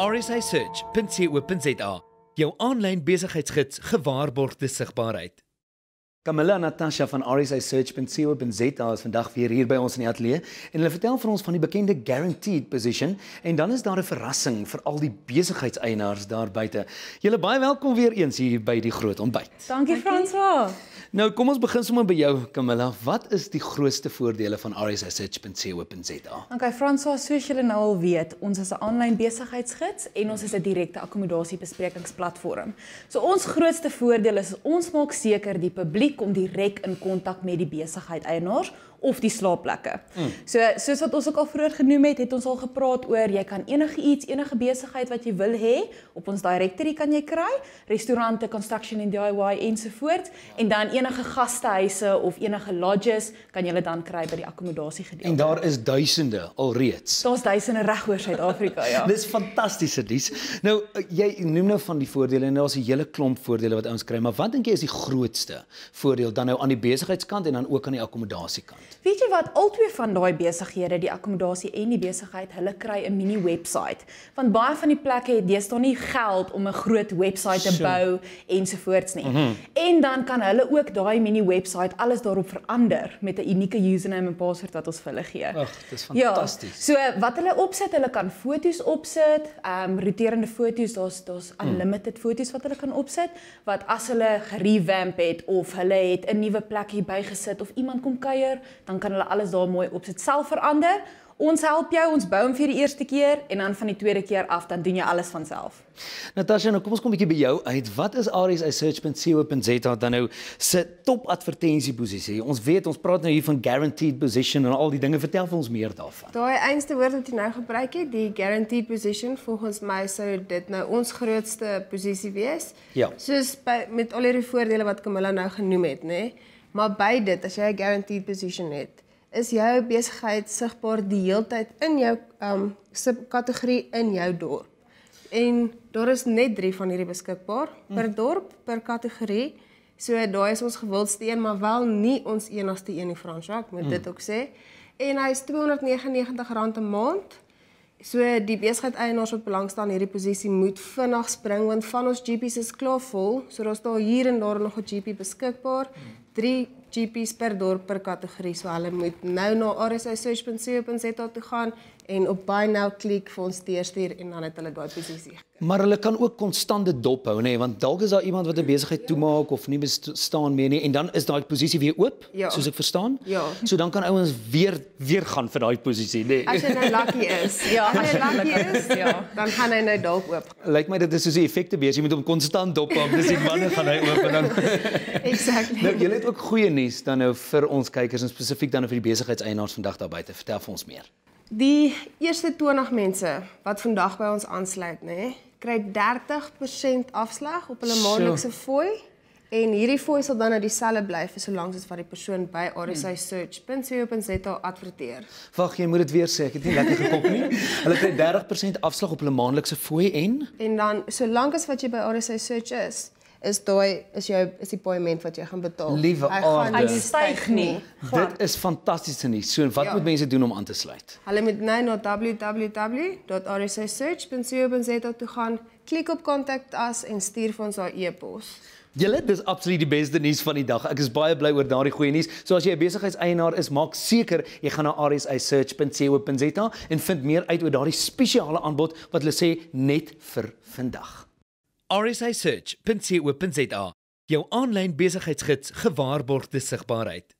rsisearch.co.za. Jou aanlyn besigheidsgids gewaarborgde sigbaarheid. Camilla Natasha van rsisearch.co.za is vandag weer hier by ons in die ateljee en hulle vertel vir ons van die bekende guaranteed position en dan is daar 'n verrassing vir al die besigheidseienaars daar buite. Julle baie welkom weer eens hier by die groot ontbyt. Dankie François. Nou kom ons begin sommer by jou Camilla. Wat is die grootste voordele van rsisearch.co.za? Okay François, soos julle nou al weet, ons is 'n aanlyn besigheidsgids en ons is 'n direkte akkommodasiebesprekingsplatform. So ons grootste voordeel is ons maak seker die publiek kom direk in kontak met die besigheid eienaars of die slaapplekke. Mm. So soos wat ons ook al vroeër genoem het, het ons al gepraat oor jy kan enige iets, enige besigheid wat jy wil hê op ons directory kan jy kry, restaurante, construction and DIY ensovoorts en dan enige gastehuise of enige lodges kan jy dan kry by die akkommodasie gedeelte. En daar is duisende alreeds. Daar's duisende reg oor Suid-Afrika, ja. Dis fantastiese dies. Nou jy noem nou van die voordele en daar's 'n hele klomp voordele wat ons kry, maar wat dink jy is die grootste voordeel dan nou aan die besigheidskant en dan ook aan die akkommodasiekant? Weet jy wat albei van daai besighede, die akkommodasie en die besigheid, hulle kry 'n mini webwerf. Want baie van die plekke het deesdae nie geld om 'n groot webwerf te bou ensovoorts nie. Mm -hmm. En dan kan hulle ook daai mini webwerf alles daarop verander met 'n unieke username en password wat ons vir hulle gee. Ag, dis fantasties. Ja, so wat hulle opsit, hulle kan foto's opsit, ehm um, roterende foto's, daar's daar's mm. unlimited mm. foto's wat hulle kan opsit wat as hulle gerevamp het of hulle het 'n nuwe plek hier bygesit of iemand kom kuier dan kan hulle alles daar mooi op sit self verander. Ons help jou, ons bou hom vir die eerste keer en dan van die tweede keer af dan doen jy alles van self. Natasha, nou kom ons kom 'n bietjie by jou uit. Wat is RSI.co.za dan nou se top advertensieposisie? Ons weet ons praat nou hier van guaranteed position en al die dinge. Vertel vir ons meer daarvan. Daai einste woord wat jy nou gebruik het, die guaranteed position, volgens my sou dit nou ons grootste posisie wees. Ja. Soos by met al die voordele wat Camilla nou genoem het, nê? Nee? Maar by dit, as jy 'n guaranteed position het, is jou besigheid sigbaar die heeltyd in jou um subkategorie in jou dorp. En daar is net 3 van hierdie beskikbaar hmm. per dorp, per kategorie. So daai is ons gewildste een, maar wel nie ons enigste een nie, Fransjak, moet hmm. dit ook sê. En hy is R299 'n maand. So die besigheid eienaars wat belangstel in hierdie posisie moet vinnig spring want van ons GP's is klaar vol. So daar's daar hier en daar nog 'n GP beskikbaar. Hmm. 3 GP's per dorp per kategorie. So hulle moet nou na rsisearch.co.za toe gaan en op buy now klik vir ons deurstuur en dan het hulle daai posisie. Maar hulle kan ook konstante dop hou nê, nee, want dalk is daar iemand wat 'n besigheid toemaak of nie bestaan meer nie en dan is daai posisie weer oop, ja. soos ek verstaan. Ja. So dan kan ouens weer weer gaan vir daai posisie, nê. Nee. As jy nou lucky is. ja, as jy lucky is, ja, dan gaan hy nou dalk oop. Lyk my dit is soos 'n effekte bees, jy moet hom konstant dop hou, dis die manne gaan hy oop en dan Exactly. Nou, julle het ook goeie nuus dan nou vir ons kykers en spesifiek dan nou vir die besigheidseienaars vandag daar buite. Vertel vir ons meer. Die eerste 20 mense wat vandag by ons aansluit, nê, nee, kry 30% afslag op hulle maandelikse fooi en hierdie fooi sal dan nou dieselfde bly vir solank as wat die persoon by RSI search.co.za adverteer. Wag, jy moet dit weer sê, ek het nie lekker gekop nie. Hulle kry 30% afslag op hulle maandelikse fooi en en dan solank as wat jy by RSI search is, is daai is jou is die paaiement wat jy gaan betaal. Liewe aarde. Hy styg nie. Dit is fantastiese nuus. So wat ja. moet mense doen om aan te sluit? Hulle moet nou na www.rsasearch.co.za toe gaan, klik op contact us en stuur vir ons daai e-pos. Julle, dis absoluut die beste nuus van die dag. Ek is baie bly oor daardie goeie nuus. So as jy 'n besigheidseienaar is, maak seker jy gaan na rsasearch.co.za en vind meer uit oor daardie spesiale aanbod wat hulle sê net vir vandag rsisearch.co.za jou aanlyn besigheidsgids gewaarborgde sigbaarheid